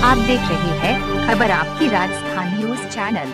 आप देख रहे हैं खबर आपकी राजस्थान न्यूज़ चैनल।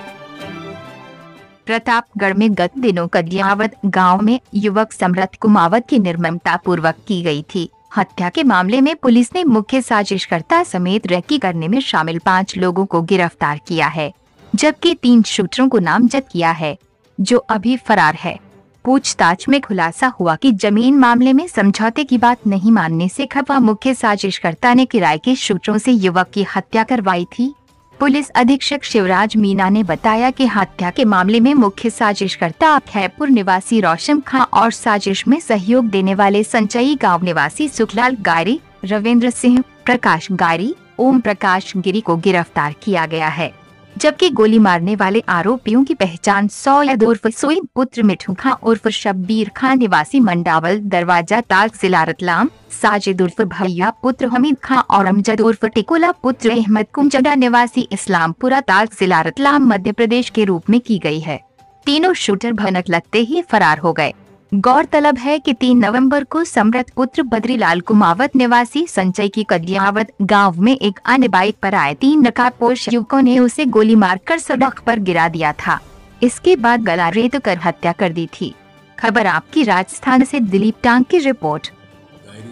प्रतापगढ़ में गत दिनों कदियावत गाँव में युवक समरथ कुमावत की निर्ममता पूर्वक की गई थी। हत्या के मामले में पुलिस ने मुख्य साजिशकर्ता समेत रेकी करने में शामिल पाँच लोगों को गिरफ़्तार किया है, जबकि तीन शूटरों को नामजद किया है, जो अभी फरार है। पूछताछ में खुलासा हुआ कि ज़मीन मामले में समझौते की बात नहीं मानने से खफा मुख्य साजिशकर्ता ने किराए के शूटरों से युवक की हत्या करवाई थी। पुलिस अधीक्षक शिवराज मीना ने बताया कि हत्या के मामले में मुख्य साजिशकर्ता खैपुर निवासी रोशन खां और साजिश में सहयोग देने वाले संचयी गाँव निवासी सुखलाल गायरी, रविंद्र सिंह, प्रकाश गायरी, ओम प्रकाश गिरी को गिरफ़्तार किया गया है। जबकि गोली मारने वाले आरोपियों की पहचान सौयद उर्फ़ सोइन, पुत्र मिठू खां उर्फ़ शब्बीर खान निवासी मंडावल, दरवाज़ा ताक जिला रतलाम साजिद उर्फ़ भैया, पुत्र हमीद खां और अमजद उर्फ़ टिकोला, पुत्र अहमद कुंजडा निवासी इस्लामपुरा ताक जिला रतलाम मध्य प्रदेश के रूप में की गई है। तीनों शूटर भनक लगते ही फरार हो गए। गौरतलब है कि 3 नवंबर को समृत पुत्र बद्रीलाल कुमावत निवासी संचय की कदियावत गाँव में एक अन्य बाइक पर आए तीन नकाबपोश युवकों ने उसे गोली मारकर सड़क पर गिरा दिया था। इसके बाद गला रेत कर हत्या कर दी थी। खबर आपकी राजस्थान से दिलीप टांग की रिपोर्ट।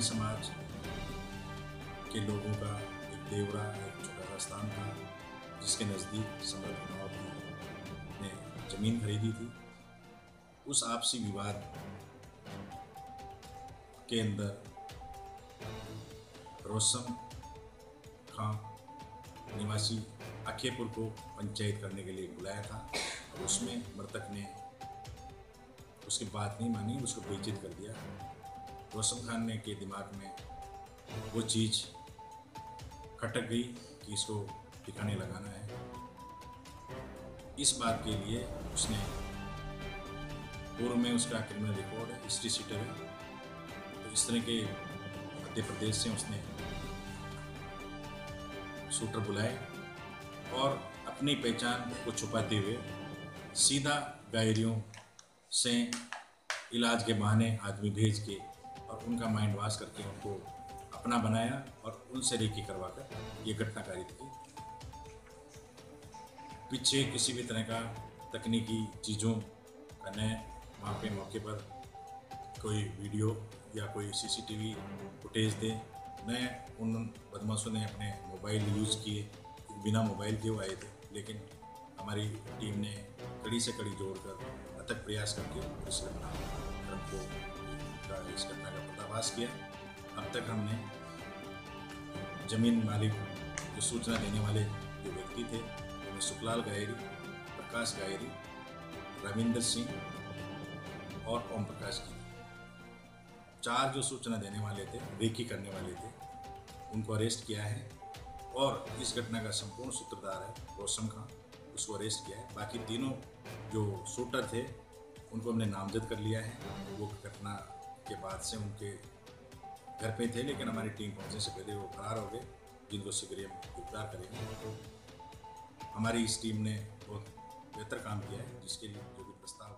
समाज के लोगों का एक देवरा, एक स्थान था, जिसके नज़दीक ने ज़मीन खरीदी थी। उस आपसी विवाद के अंदर रोशम खां निवासी अखेपुर को पंचायत करने के लिए बुलाया था और उसमें मृतक ने उसकी बात नहीं मानी, उसको बेइज्जत कर दिया। रोशम खान ने के दिमाग में वो चीज़ खटक गई कि इसको ठिकाने लगाना है। इस बात के लिए उसने पूर्व में उसका क्रिमिनल रिकॉर्ड है हिस्ट्री सीटर है। तो इस तरह के मध्य प्रदेश से उसने शूटर बुलाए और अपनी पहचान को छुपाते हुए सीधा गायरियों से इलाज के बहाने आदमी भेज के और उनका माइंड वाश करके उनको अपना बनाया और उनसे रेकी करवा कर ये घटना कारित की पीछे किसी भी तरह का तकनीकी चीज़ों का न वहाँ पे मौके पर कोई वीडियो या कोई सीसीटीवी फुटेज दें। न उन बदमाशों ने अपने मोबाइल यूज़ किए, बिना मोबाइल के वो आए थे। लेकिन हमारी टीम ने कड़ी से कड़ी जोड़कर अथक प्रयास करके इस घटना क्रम को, का इस घटना का पर्दाफाश किया। अब तक हमने ज़मीन मालिक जो सूचना देने वाले जो व्यक्ति थे उनमें सुखलाल गायरी, प्रकाश गायरी, रविंदर सिंह और ओम प्रकाश की। चार जो सूचना देने वाले थे, रेकी करने वाले थे, उनको अरेस्ट किया है और इस घटना का संपूर्ण सूत्रधार है रोशन खां, उसको अरेस्ट किया है। बाकी तीनों जो शूटर थे, उनको हमने नामजद कर लिया है। वो घटना के बाद से उनके घर पे थे, लेकिन हमारी टीम पहुँचने से पहले वो फरार हो गए, जिनको शीघ्र हम गिरफ़्तार करेंगे। तो हमारी इस टीम ने बहुत बेहतर काम किया है, जिसके लिए जो भी प्रस्ताव